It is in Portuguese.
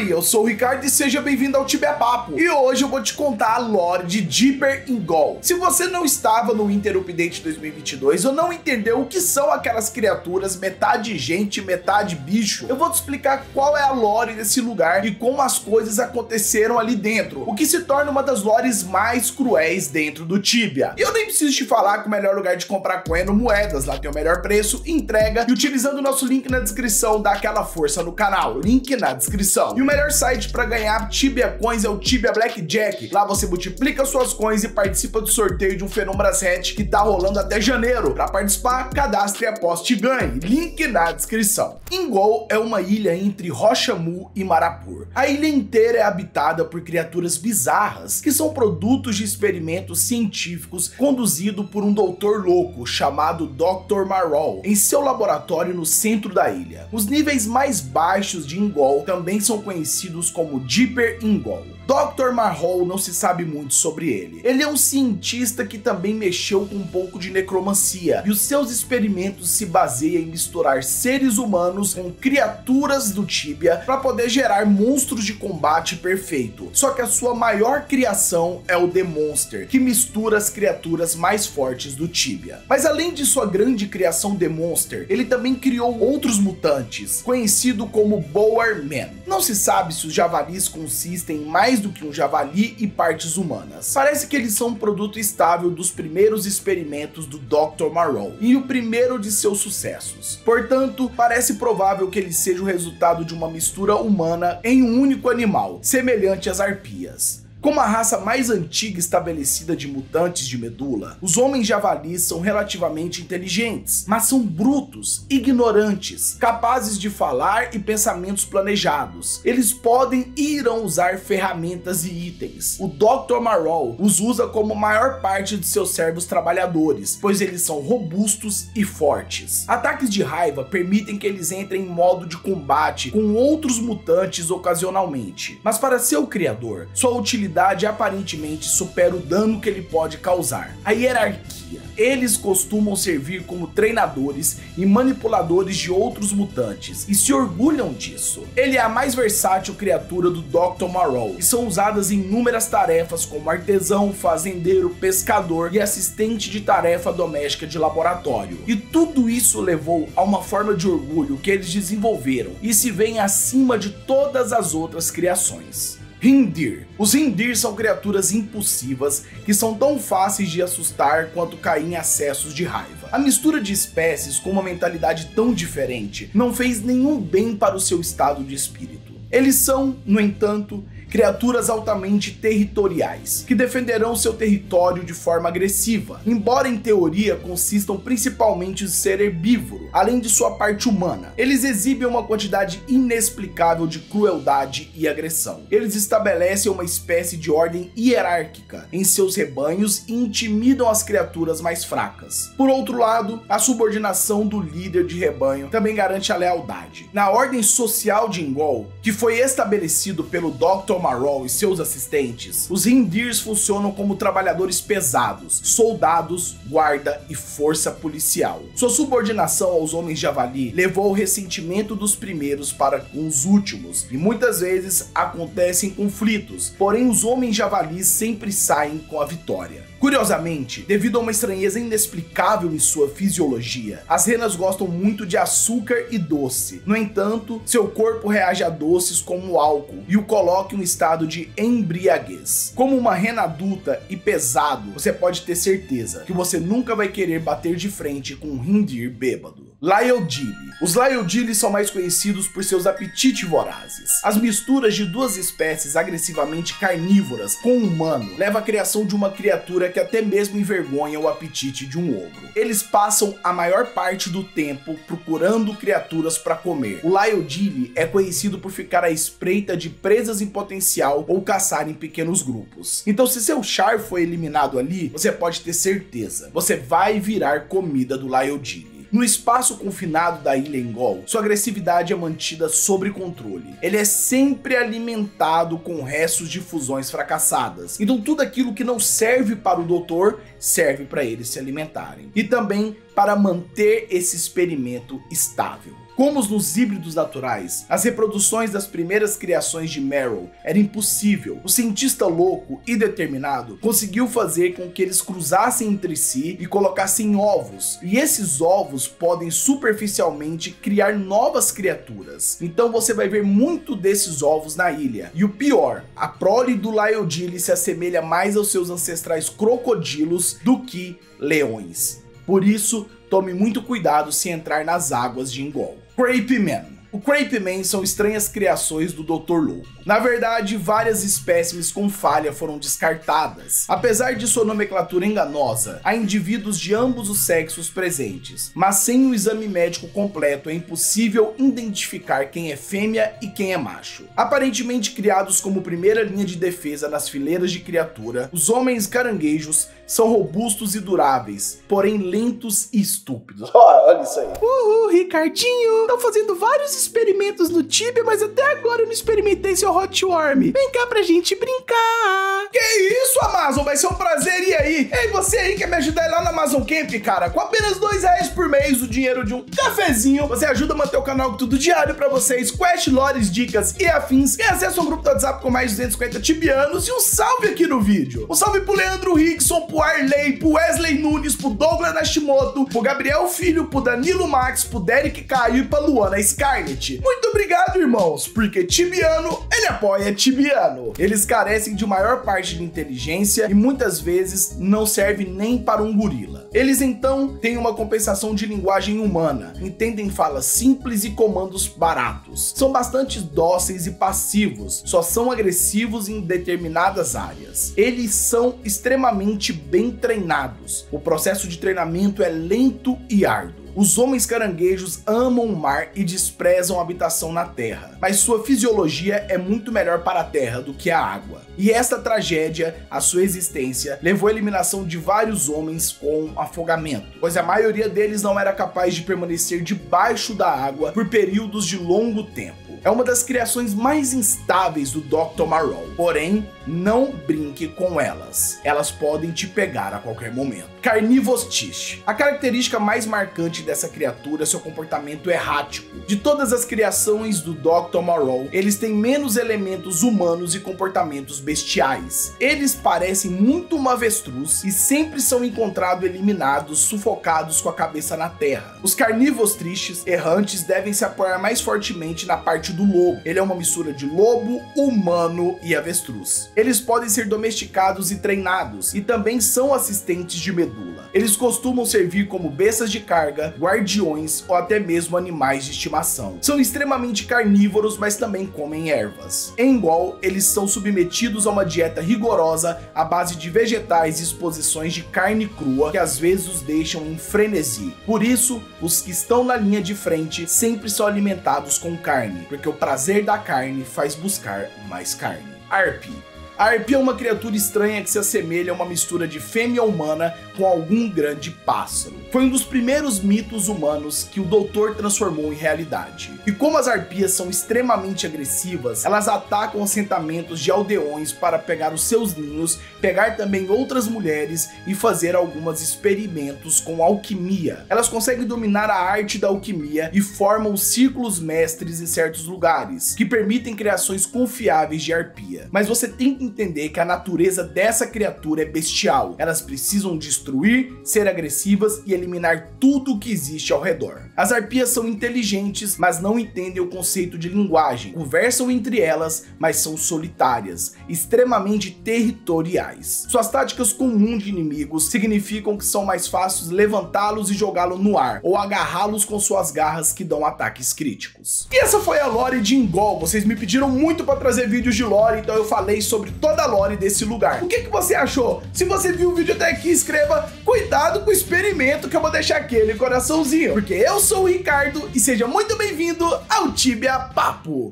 Oi, eu sou o Ricardo e seja bem-vindo ao Tibia Papo. E hoje eu vou te contar a lore de Deeper Ingol. Se você não estava no Winter Update 2022 ou não entendeu o que são aquelas criaturas metade gente, metade bicho, eu vou te explicar qual é a lore desse lugar e como as coisas aconteceram ali dentro, o que se torna uma das lores mais cruéis dentro do Tibia. E eu nem preciso te falar que o melhor lugar de comprar coin é no Moedas, lá tem o melhor preço, entrega e utilizando o nosso link na descrição dá aquela força no canal. Link na descrição. E o melhor site para ganhar Tibia Coins é o Tibia Blackjack. Lá você multiplica suas coins e participa do sorteio de um Fenombras Hatch que tá rolando até janeiro. Para participar, cadastre, aposte e ganhe. Link na descrição. Ingol é uma ilha entre Rochamu e Marapur. A ilha inteira é habitada por criaturas bizarras, que são produtos de experimentos científicos conduzido por um doutor louco chamado Dr. Marol, em seu laboratório no centro da ilha. Os níveis mais baixos de Ingol também são conhecidos como Deeper Ingol. Dr. Marhol não se sabe muito sobre ele. Ele é um cientista que também mexeu com um pouco de necromancia, e os seus experimentos se baseiam em misturar seres humanos com criaturas do Tibia para poder gerar monstros de combate perfeito. Só que a sua maior criação é o The Monster, que mistura as criaturas mais fortes do Tibia. Mas além de sua grande criação The Monster, ele também criou outros mutantes, conhecido como Boar Man. Não se sabe se os javalis consistem em mais do que um javali e partes humanas. Parece que eles são um produto estável dos primeiros experimentos do Dr. Marrow e o primeiro de seus sucessos. Portanto, parece provável que ele seja o resultado de uma mistura humana em um único animal, semelhante às arpias. Como a raça mais antiga estabelecida de mutantes de medula, os homens javalis são relativamente inteligentes, mas são brutos, ignorantes, capazes de falar e pensamentos planejados. Eles podem e irão usar ferramentas e itens. O Dr. Marol os usa como maior parte de seus servos trabalhadores, pois eles são robustos e fortes. Ataques de raiva permitem que eles entrem em modo de combate com outros mutantes ocasionalmente, mas para seu criador, sua utilidade habilidade aparentemente supera o dano que ele pode causar. A hierarquia. Eles costumam servir como treinadores e manipuladores de outros mutantes e se orgulham disso. Ele é a mais versátil criatura do Dr. Marrow e são usadas em inúmeras tarefas como artesão, fazendeiro, pescador e assistente de tarefa doméstica de laboratório. E tudo isso levou a uma forma de orgulho que eles desenvolveram e se veem acima de todas as outras criações. Hindir. Os Hindir são criaturas impulsivas que são tão fáceis de assustar quanto cair em acessos de raiva. A mistura de espécies com uma mentalidade tão diferente não fez nenhum bem para o seu estado de espírito. Eles são, no entanto, criaturas altamente territoriais, que defenderão seu território de forma agressiva, embora em teoria consistam principalmente de ser herbívoro, além de sua parte humana. Eles exibem uma quantidade inexplicável de crueldade e agressão. Eles estabelecem uma espécie de ordem hierárquica em seus rebanhos e intimidam as criaturas mais fracas. Por outro lado, a subordinação do líder de rebanho também garante a lealdade. Na ordem social de Ingol, que foi estabelecido pelo Dr. Marol e seus assistentes, os Hindirs funcionam como trabalhadores pesados, soldados, guarda e força policial. Sua subordinação aos homens javali levou ao ressentimento dos primeiros para com os últimos, e muitas vezes acontecem conflitos, porém os homens javalis sempre saem com a vitória. Curiosamente, devido a uma estranheza inexplicável em sua fisiologia, as renas gostam muito de açúcar e doce. No entanto, seu corpo reage a doces como álcool e o coloca em um estado de embriaguez. Como uma rena adulta e pesado, você pode ter certeza que você nunca vai querer bater de frente com um rindir bêbado. Lyodili. Os Lyodili são mais conhecidos por seus apetites vorazes. As misturas de duas espécies agressivamente carnívoras com um humano leva à criação de uma criatura que até mesmo envergonha o apetite de um ogro. Eles passam a maior parte do tempo procurando criaturas para comer. O Lyodili é conhecido por ficar à espreita de presas em potencial ou caçar em pequenos grupos. Então se seu char foi eliminado ali, você pode ter certeza, você vai virar comida do Lyodili. No espaço confinado da ilha Engol, sua agressividade é mantida sob controle. Ele é sempre alimentado com restos de fusões fracassadas. Então tudo aquilo que não serve para o doutor serve para eles se alimentarem. E também para manter esse experimento estável. Como nos híbridos naturais, as reproduções das primeiras criações de Meryl era impossível. O cientista louco e determinado conseguiu fazer com que eles cruzassem entre si e colocassem ovos. E esses ovos podem superficialmente criar novas criaturas. Então você vai ver muito desses ovos na ilha. E o pior, a prole do Lyodili se assemelha mais aos seus ancestrais crocodilos do que leões. Por isso, tome muito cuidado se entrar nas águas de Ingol. Crepe Man o Crepe Man são estranhas criações do Dr. Louco. Na verdade, várias espécimes com falha foram descartadas. Apesar de sua nomenclatura enganosa, há indivíduos de ambos os sexos presentes, mas sem o exame médico completo é impossível identificar quem é fêmea e quem é macho. Aparentemente criados como primeira linha de defesa nas fileiras de criatura, os homens caranguejos são robustos e duráveis, porém lentos e estúpidos. olha isso aí. Uhul, Ricardinho! Estão fazendo vários experimentos no Tibia, mas até agora eu não experimentei seu Hot Worm. Vem cá pra gente brincar. Que isso, Amazon? Vai ser um prazer. E aí? Ei, você aí quer me ajudar lá na Amazon Camp, cara? Com apenas dois reais por mês, o dinheiro de um cafezinho, você ajuda a manter o canal tudo diário pra vocês, quest, lores, dicas e afins, e acesso a um grupo do WhatsApp com mais de 250 tibianos e um salve aqui no vídeo. Um salve pro Leandro Rickson, pro Arley, pro Wesley Nunes, pro Douglas Nashimoto, pro Gabriel Filho, pro Danilo Max, pro Derek Caio e pra Luana Scarlett. Muito obrigado, irmãos, porque Tibiano, ele apoia Tibiano. Eles carecem de maior parte de inteligência e muitas vezes não serve nem para um gorila. Eles então têm uma compensação de linguagem humana, entendem falas simples e comandos baratos. São bastante dóceis e passivos, só são agressivos em determinadas áreas. Eles são extremamente bem treinados. O processo de treinamento é lento e árduo. Os homens caranguejos amam o mar e desprezam a habitação na terra, mas sua fisiologia é muito melhor para a terra do que a água. E esta tragédia, a sua existência, levou à eliminação de vários homens com afogamento, pois a maioria deles não era capaz de permanecer debaixo da água por períodos de longo tempo é uma das criações mais instáveis do Dr. Marrow. Porém, não brinque com elas. Elas podem te pegar a qualquer momento. Carnivostiche. A característica mais marcante dessa criatura é seu comportamento errático. De todas as criações do Dr. Marrow, eles têm menos elementos humanos e comportamentos bestiais. Eles parecem muito uma avestruz e sempre são encontrados eliminados, sufocados com a cabeça na terra. Os carnívoros tristes, errantes, devem se apoiar mais fortemente na parte do lobo. Ele é uma mistura de lobo, humano e avestruz. Eles podem ser domesticados e treinados, e também são assistentes de medula. Eles costumam servir como bestas de carga, guardiões ou até mesmo animais de estimação. São extremamente carnívoros, mas também comem ervas. Em igual, eles são submetidos a uma dieta rigorosa à base de vegetais e exposições de carne crua que às vezes os deixam em frenesi. Por isso, os que estão na linha de frente sempre são alimentados com carne, porque o prazer da carne faz buscar mais carne. Arpie a arpia é uma criatura estranha que se assemelha a uma mistura de fêmea humana com algum grande pássaro. Foi um dos primeiros mitos humanos que o doutor transformou em realidade. E como as arpias são extremamente agressivas, elas atacam assentamentos de aldeões para pegar os seus ninhos, pegar também outras mulheres e fazer alguns experimentos com alquimia. Elas conseguem dominar a arte da alquimia e formam círculos mestres em certos lugares, que permitem criações confiáveis de arpia. Mas você tem que entender que a natureza dessa criatura é bestial. Elas precisam destruir, ser agressivas e eliminar tudo o que existe ao redor. As arpias são inteligentes, mas não entendem o conceito de linguagem. Conversam entre elas, mas são solitárias, extremamente territoriais. Suas táticas comuns de inimigos significam que são mais fáceis levantá-los e jogá-los no ar, ou agarrá-los com suas garras que dão ataques críticos. E essa foi a lore de Ingol. Vocês me pediram muito para trazer vídeos de lore, então eu falei sobre toda a lore desse lugar. O que, que você achou? Se você viu o vídeo até aqui, escreva cuidado com o experimento que eu vou deixar aquele coraçãozinho. Porque eu sou o Ricardo e seja muito bem-vindo ao Tibia Papo.